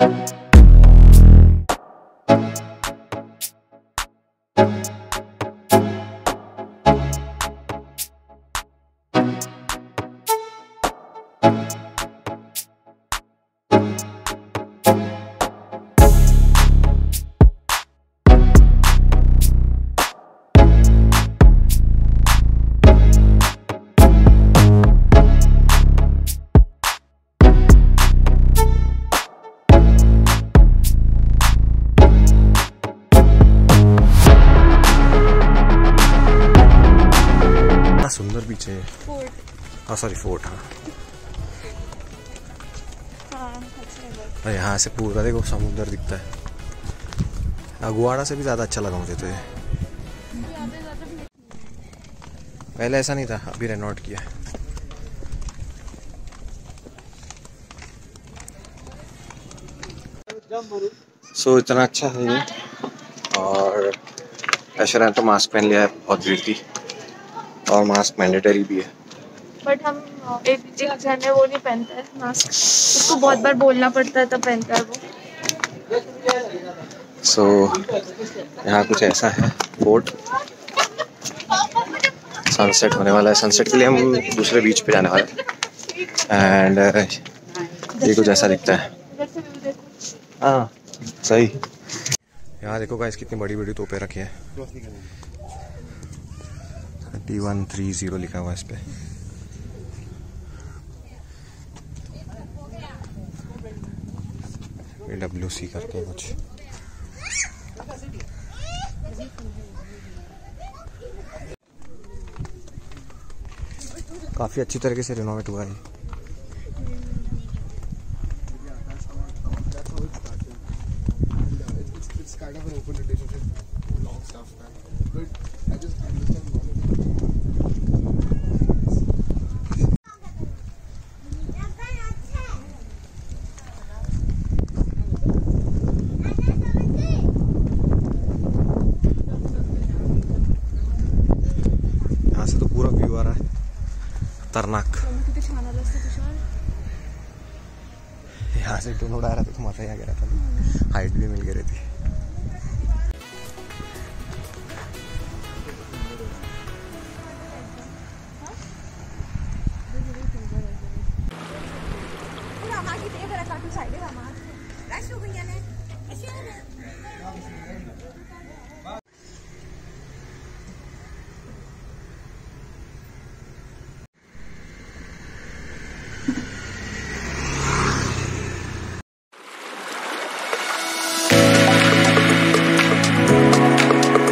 Thank you. है। हाँ sorry fort हाँ। और यहाँ से पूरा देखो समुद्र दिखता है। अगुआड़ा से भी ज़्यादा अच्छा लगा मुझे तो ये। पहले ऐसा नहीं था अभी रेनोट किया सो so, इतना अच्छा है ये। और ऐसा तो मास्क पहन लिया है बहुत भीड़ थी और मास्क मैंडेटरी भी है। बट हम एक एक जन है वो नहीं पहनता है मास्क उसको बहुत बार बोलना पड़ता है तब पहनता है वो। सो so, यहाँ कुछ ऐसा है फोर्ट सनसेट होने वाला है। सनसेट के लिए हम दूसरे बीच पे जाने वाले हैं। एंड ये कुछ ऐसा दिखता है। हाँ सही। यहाँ देखो गाइस कितनी बड़ी बड़ी तोपे रखी हैं। टी वन थ्री ज़ीरो लिखा हुआ इस पर डब्ल्यू सी करते हैं कुछ। काफ़ी अच्छी तरीके से रिनोवेट हुआ है। Kind of से तो पूरा व्यू आ रहा है। तरनाक। यहाँ से टून उड़ा रहा था तो माता यहाँ गिरा था। हाइट भी मिल गई रहती। है Guys, we're going to get it.